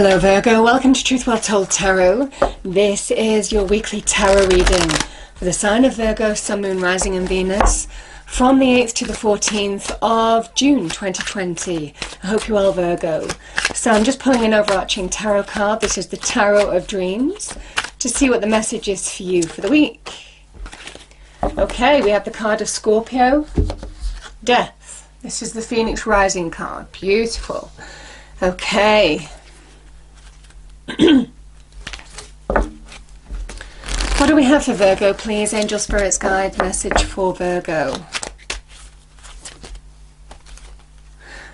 Hello Virgo, welcome to Truth Well Told Tarot. This is your weekly tarot reading for the sign of Virgo, Sun, Moon, Rising and Venus from the 8th to the 14th of June 2020. I hope you're well Virgo. So I'm just pulling an overarching tarot card. This is the Tarot of Dreams to see what the message is for you for the week. Okay, we have the card of Scorpio, Death. This is the Phoenix Rising card. Beautiful. Okay. What do we have for Virgo, please? Angel Spirits Guide message for Virgo.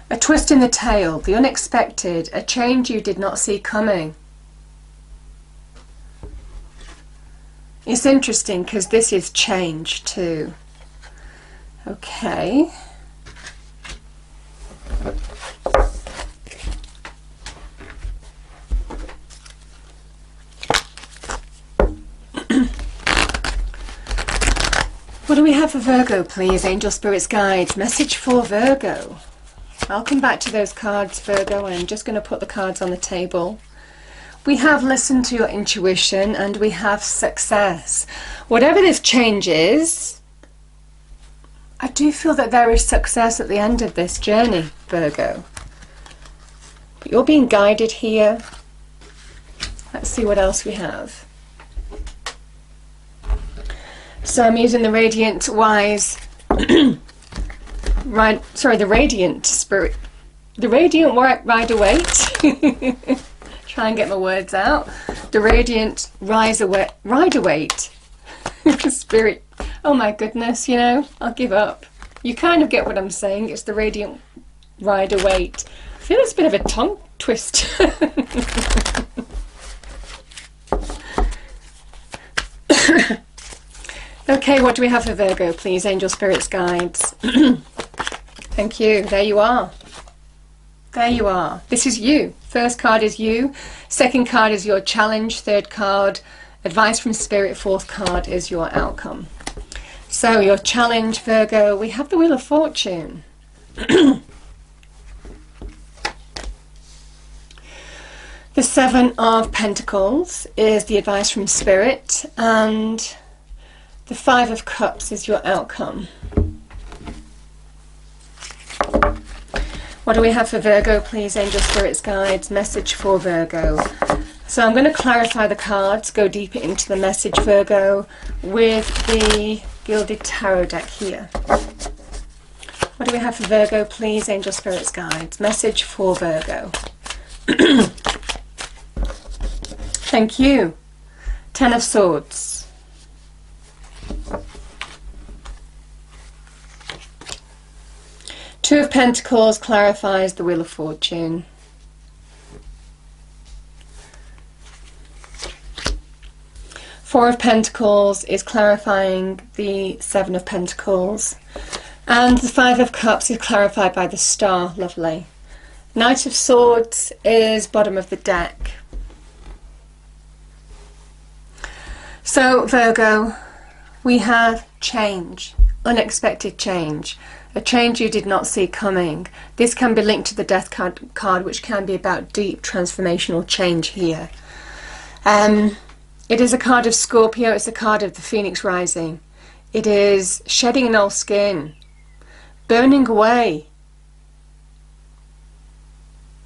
A twist in the tale, the unexpected, a change you did not see coming. It's interesting because this is change too. Okay. What do we have for Virgo, please? Angel Spirits Guides. Message for Virgo. I'll come back to those cards, Virgo. I'm just going to put the cards on the table. We have listened to your intuition and we have success. Whatever this change is, I do feel that there is success at the end of this journey, Virgo. But you're being guided here. Let's see what else we have. So I'm using the Radiant Wise, right, sorry, the Radiant Spirit, the Radiant Rider Waite. Try and get my words out. The Radiant Riser Rider Waite Spirit. Oh my goodness, you know, I'll give up. You kind of get what I'm saying. It's the Radiant Rider Waite. I feel it's a bit of a tongue twist. Okay, what do we have for Virgo, please? Angel Spirits Guides. Thank you. There you are. There you are. This is you. First card is you. Second card is your challenge. Third card, advice from Spirit. Fourth card is your outcome. So, your challenge, Virgo, we have the Wheel of Fortune. the Seven of Pentacles is the advice from Spirit, and the Five of Cups is your outcome. What do we have for Virgo, please? Angel Spirits Guides, message for Virgo. So I'm going to clarify the cards, go deeper into the message, Virgo, with the Gilded Tarot deck here. What do we have for Virgo, please? Angel Spirits Guides, message for Virgo. Thank you. Ten of Swords. Two of Pentacles clarifies the Wheel of Fortune. Four of Pentacles is clarifying the Seven of Pentacles. And the Five of Cups is clarified by the Star. Lovely. Knight of Swords is bottom of the deck. So, Virgo, we have change, unexpected change, a change you did not see coming. This can be linked to the death card, card which can be about deep transformational change here. Um, it is a card of Scorpio, it's a card of the Phoenix Rising. It is shedding an old skin, burning away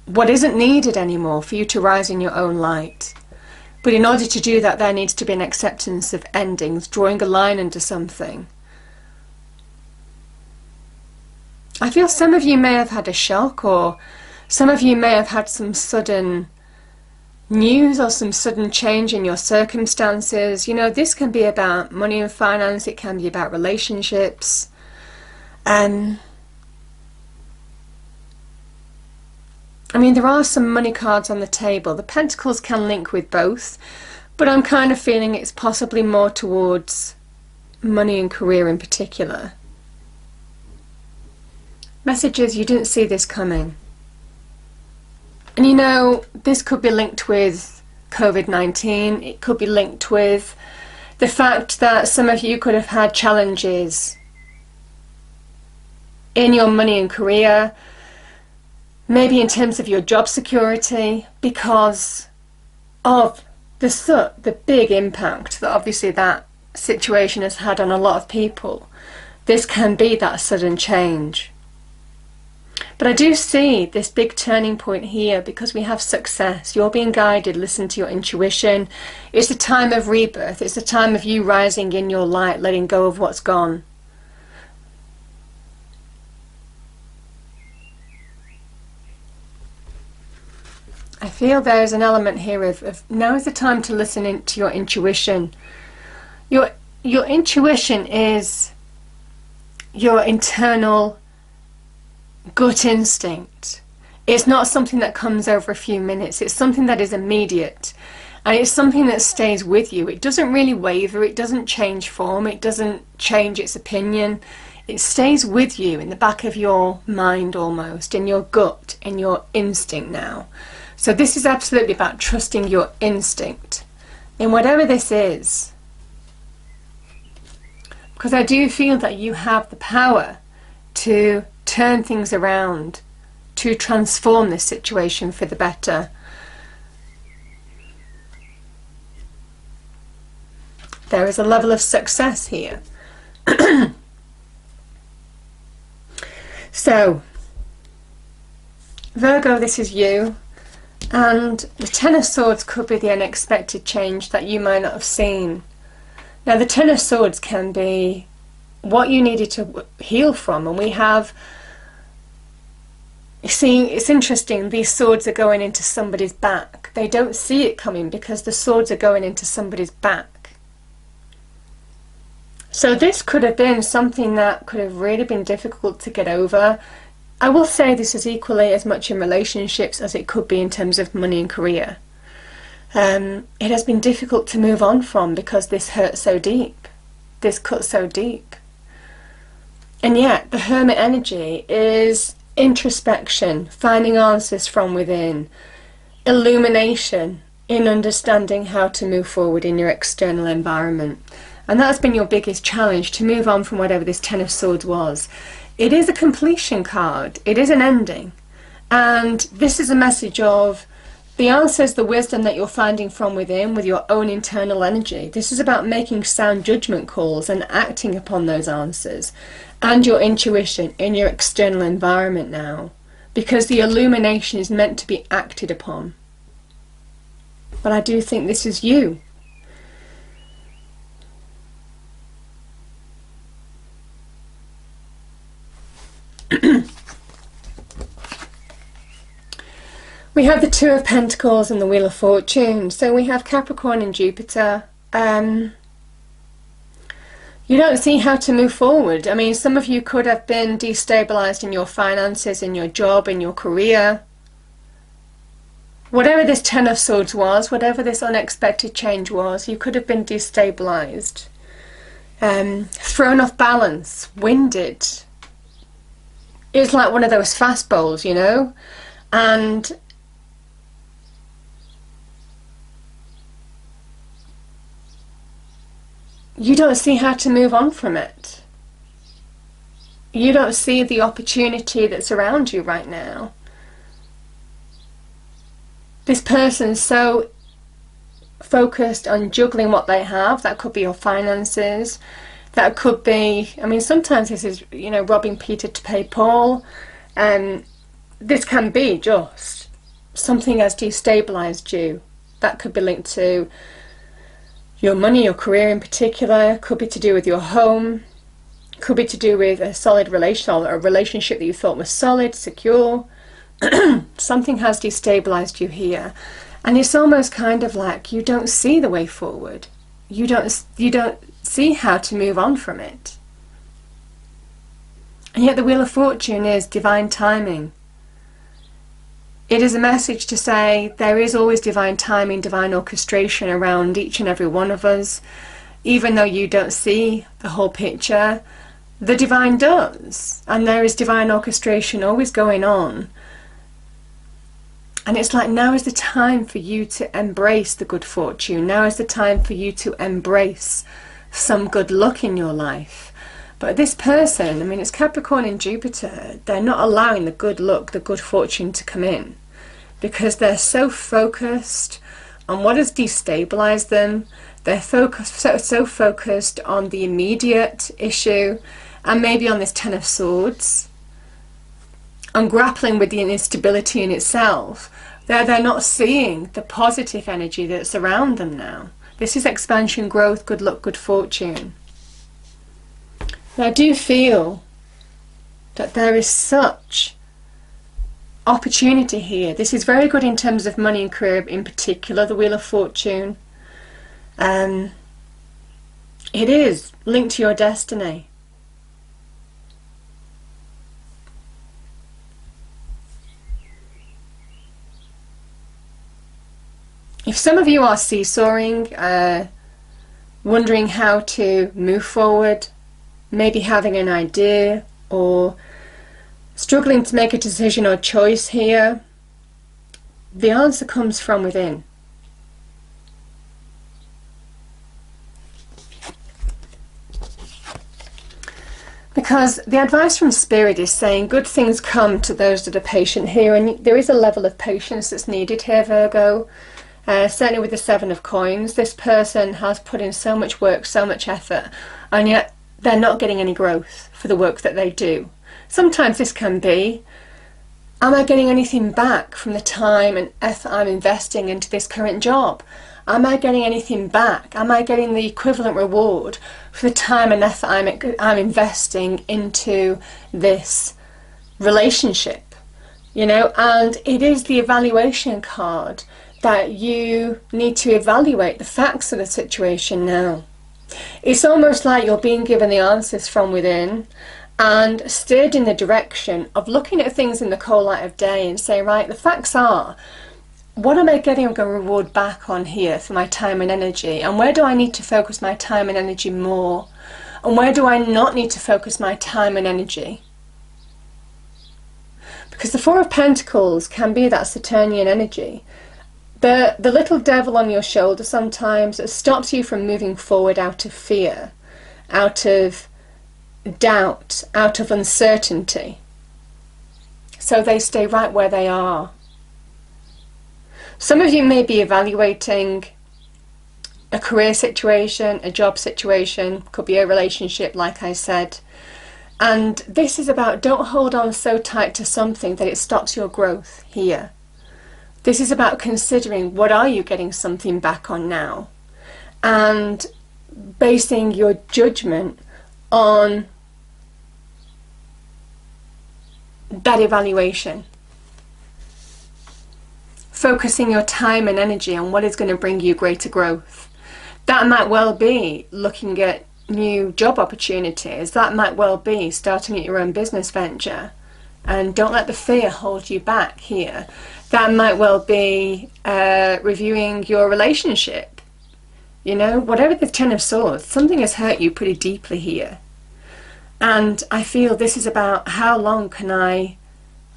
what isn't needed anymore for you to rise in your own light. But in order to do that, there needs to be an acceptance of endings, drawing a line under something. I feel some of you may have had a shock, or some of you may have had some sudden news or some sudden change in your circumstances. You know, this can be about money and finance, it can be about relationships. And I mean, there are some money cards on the table. The Pentacles can link with both, but I'm kind of feeling it's possibly more towards money and career in particular. Messages, you didn't see this coming. And you know, this could be linked with COVID 19, it could be linked with the fact that some of you could have had challenges in your money and career maybe in terms of your job security, because of the the big impact that obviously that situation has had on a lot of people. This can be that sudden change. But I do see this big turning point here because we have success. You're being guided, listen to your intuition. It's a time of rebirth, it's a time of you rising in your light, letting go of what's gone. I feel there's an element here of, of now is the time to listen in, to your intuition. Your your intuition is your internal gut instinct. It's not something that comes over a few minutes. It's something that is immediate. And it's something that stays with you. It doesn't really waver. It doesn't change form. It doesn't change its opinion. It stays with you in the back of your mind almost, in your gut, in your instinct now. So this is absolutely about trusting your instinct in whatever this is. Because I do feel that you have the power to turn things around, to transform this situation for the better. There is a level of success here. so, Virgo, this is you. And the Ten of Swords could be the unexpected change that you might not have seen. Now, the Ten of Swords can be what you needed to heal from, and we have. See, it's interesting, these swords are going into somebody's back. They don't see it coming because the swords are going into somebody's back. So, this could have been something that could have really been difficult to get over. I will say this is equally as much in relationships as it could be in terms of money and career. Um, it has been difficult to move on from because this hurt so deep, this cut so deep. And yet, the hermit energy is introspection, finding answers from within, illumination in understanding how to move forward in your external environment. And that's been your biggest challenge to move on from whatever this Ten of Swords was. It is a completion card, it is an ending. And this is a message of the answer is the wisdom that you're finding from within with your own internal energy. This is about making sound judgment calls and acting upon those answers and your intuition in your external environment now because the illumination is meant to be acted upon. But I do think this is you. We have the Two of Pentacles and the Wheel of Fortune. So we have Capricorn and Jupiter. Um, you don't see how to move forward. I mean, some of you could have been destabilized in your finances, in your job, in your career. Whatever this Ten of Swords was, whatever this unexpected change was, you could have been destabilized, um, thrown off balance, winded, it's like one of those fast you know, and you don't see how to move on from it. You don't see the opportunity that's around you right now. This person's so focused on juggling what they have, that could be your finances, that could be, I mean, sometimes this is, you know, robbing Peter to pay Paul. And um, this can be just something has destabilized you. That could be linked to your money, your career in particular, could be to do with your home, could be to do with a solid relation or a relationship that you thought was solid, secure. Something has destabilized you here. And it's almost kind of like you don't see the way forward. You don't you don't see how to move on from it. And yet, the Wheel of Fortune is divine timing. It is a message to say there is always divine timing, divine orchestration around each and every one of us. Even though you don't see the whole picture, the divine does. And there is divine orchestration always going on. And it's like now is the time for you to embrace the good fortune. Now is the time for you to embrace some good luck in your life. But this person, I mean, it's Capricorn and Jupiter, they're not allowing the good luck, the good fortune to come in because they're so focused on what has destabilized them. They're so, so focused on the immediate issue and maybe on this Ten of Swords, on grappling with the instability in itself. They're, they're not seeing the positive energy that's around them now. This is expansion, growth, good luck, good fortune. I do feel that there is such opportunity here. This is very good in terms of money and career, in particular, the Wheel of Fortune. Um, it is linked to your destiny. If some of you are seesawing, uh, wondering how to move forward, maybe having an idea or struggling to make a decision or choice here, the answer comes from within. Because the advice from Spirit is saying good things come to those that are patient here, and there is a level of patience that's needed here, Virgo. Uh, certainly with the Seven of Coins, this person has put in so much work, so much effort, and yet they're not getting any growth for the work that they do. Sometimes this can be, am I getting anything back from the time and effort I'm investing into this current job? Am I getting anything back? Am I getting the equivalent reward for the time and effort I'm, I'm investing into this relationship? You know, and it is the evaluation card that you need to evaluate the facts of the situation now. It's almost like you're being given the answers from within and steered in the direction of looking at things in the cold light of day and saying, right, the facts are, what am I getting a reward back on here for my time and energy? And where do I need to focus my time and energy more? And where do I not need to focus my time and energy? Because the Four of Pentacles can be that Saturnian energy the, the little devil on your shoulder sometimes stops you from moving forward out of fear, out of doubt, out of uncertainty. So they stay right where they are. Some of you may be evaluating a career situation, a job situation, could be a relationship, like I said. And this is about don't hold on so tight to something that it stops your growth here. This is about considering what are you getting something back on now and basing your judgment on that evaluation. Focusing your time and energy on what is going to bring you greater growth. That might well be looking at new job opportunities. That might well be starting at your own business venture. And don't let the fear hold you back here that might well be uh, reviewing your relationship. You know, whatever the Ten of Swords, something has hurt you pretty deeply here. And I feel this is about how long can I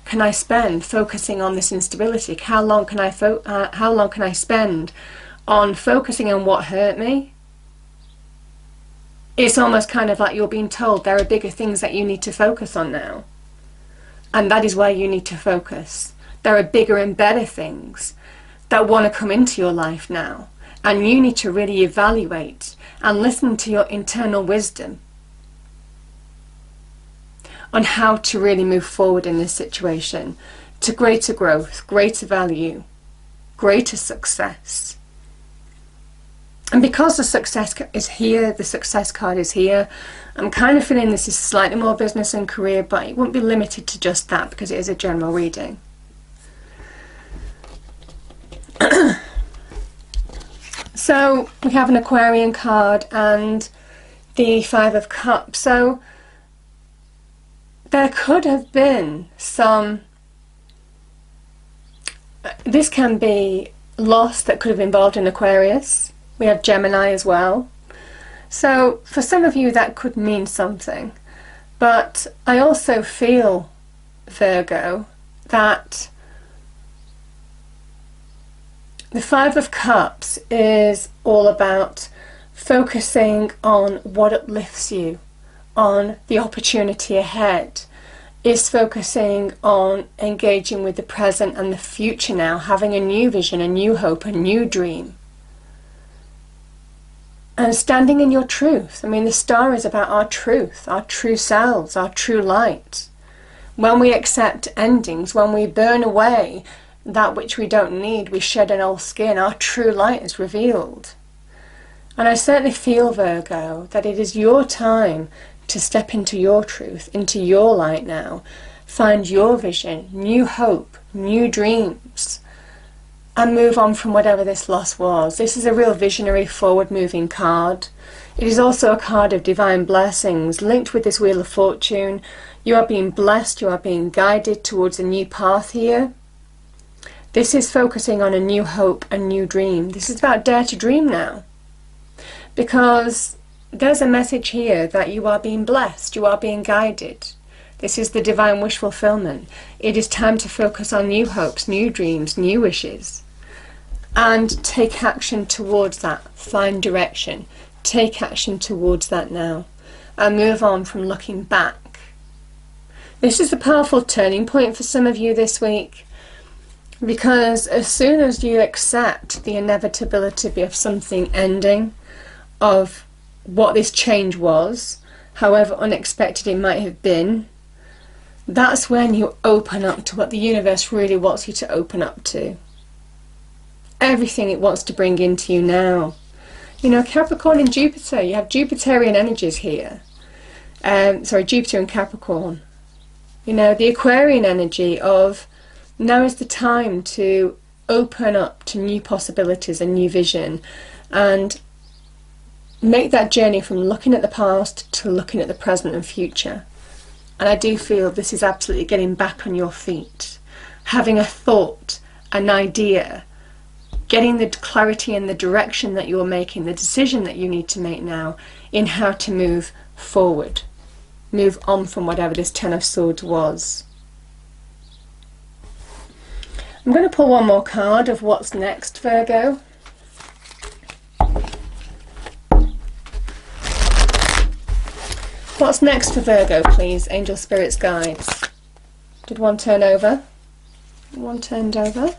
can I spend focusing on this instability? How long can I fo- uh, how long can I spend on focusing on what hurt me? It's almost kind of like you're being told there are bigger things that you need to focus on now. And that is where you need to focus there are bigger and better things that want to come into your life now. And you need to really evaluate and listen to your internal wisdom on how to really move forward in this situation to greater growth, greater value, greater success. And because the success is here, the success card is here, I'm kind of feeling this is slightly more business and career, but it won't be limited to just that because it is a general reading. so we have an Aquarian card and the Five of Cups. So there could have been some. Uh, this can be loss that could have involved in Aquarius. We have Gemini as well. So for some of you that could mean something. But I also feel, Virgo, that the Five of Cups is all about focusing on what uplifts you, on the opportunity ahead is focusing on engaging with the present and the future now, having a new vision, a new hope, a new dream. And standing in your truth. I mean, the star is about our truth, our true selves, our true light. When we accept endings, when we burn away that which we don't need, we shed an old skin, our true light is revealed. And I certainly feel, Virgo, that it is your time to step into your truth, into your light now, find your vision, new hope, new dreams, and move on from whatever this loss was. This is a real visionary, forward moving card. It is also a card of divine blessings linked with this Wheel of Fortune. You are being blessed, you are being guided towards a new path here. This is focusing on a new hope, a new dream. This is about dare to dream now. Because there's a message here that you are being blessed, you are being guided. This is the divine wish fulfillment. It is time to focus on new hopes, new dreams, new wishes, and take action towards that. Find direction. Take action towards that now, and move on from looking back. This is a powerful turning point for some of you this week. Because as soon as you accept the inevitability of something ending, of what this change was, however unexpected it might have been, that's when you open up to what the universe really wants you to open up to. Everything it wants to bring into you now. You know, Capricorn and Jupiter, you have Jupiterian energies here. Um, sorry, Jupiter and Capricorn. You know, the Aquarian energy of now is the time to open up to new possibilities and new vision and make that journey from looking at the past to looking at the present and future. And I do feel this is absolutely getting back on your feet, having a thought, an idea, getting the clarity and the direction that you're making, the decision that you need to make now in how to move forward, move on from whatever this Ten of Swords was. I'm going to pull one more card of what's next, Virgo. What's next for Virgo, please? Angel Spirits Guides. Did one turn over? One turned over.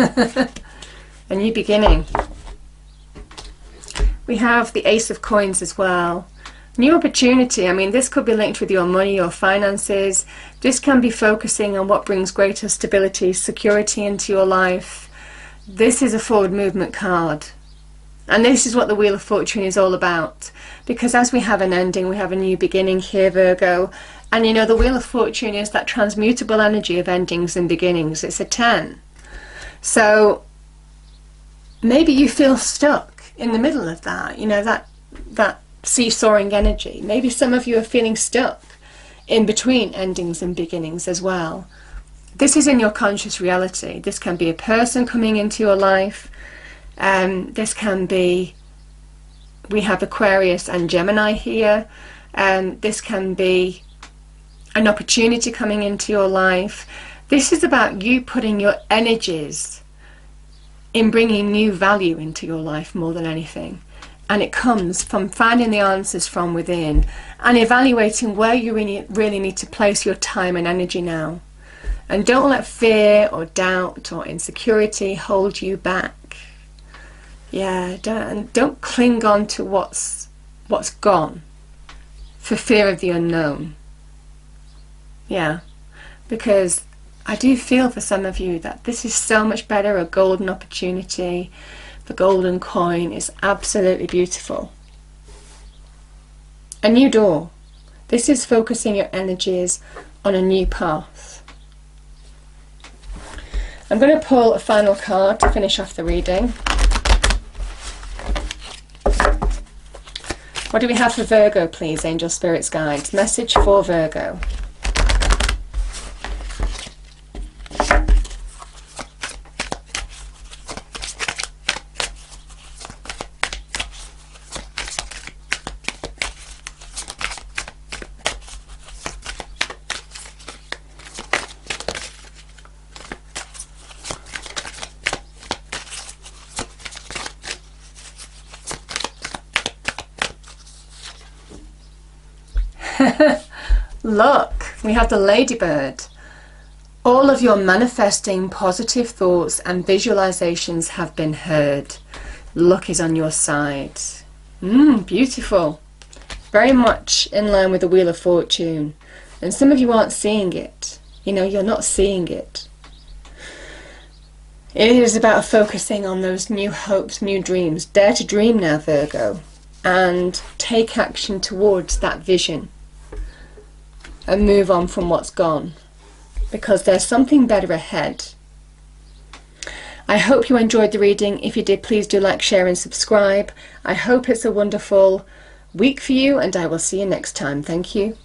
A new beginning. We have the Ace of Coins as well. New opportunity. I mean, this could be linked with your money or finances. This can be focusing on what brings greater stability, security into your life. This is a forward movement card. And this is what the Wheel of Fortune is all about. Because as we have an ending, we have a new beginning here, Virgo. And you know, the Wheel of Fortune is that transmutable energy of endings and beginnings. It's a 10. So maybe you feel stuck in the middle of that, you know, that, that seesawing energy. Maybe some of you are feeling stuck in between endings and beginnings as well. This is in your conscious reality. This can be a person coming into your life. Um, this can be, we have Aquarius and Gemini here. Um, this can be an opportunity coming into your life. This is about you putting your energies in bringing new value into your life more than anything. And it comes from finding the answers from within and evaluating where you really, really need to place your time and energy now. And don't let fear or doubt or insecurity hold you back yeah don't don't cling on to what's what's gone for fear of the unknown yeah because I do feel for some of you that this is so much better a golden opportunity. The golden coin is absolutely beautiful. A new door. This is focusing your energies on a new path. I'm going to pull a final card to finish off the reading. What do we have for Virgo, please, Angel Spirits Guides? Message for Virgo. Have the ladybird. All of your manifesting positive thoughts and visualizations have been heard. Luck is on your side. Mmm, beautiful. Very much in line with the Wheel of Fortune. And some of you aren't seeing it. You know, you're not seeing it. It is about focusing on those new hopes, new dreams. Dare to dream now, Virgo, and take action towards that vision and move on from what's gone because there's something better ahead. I hope you enjoyed the reading. If you did, please do like, share, and subscribe. I hope it's a wonderful week for you, and I will see you next time. Thank you.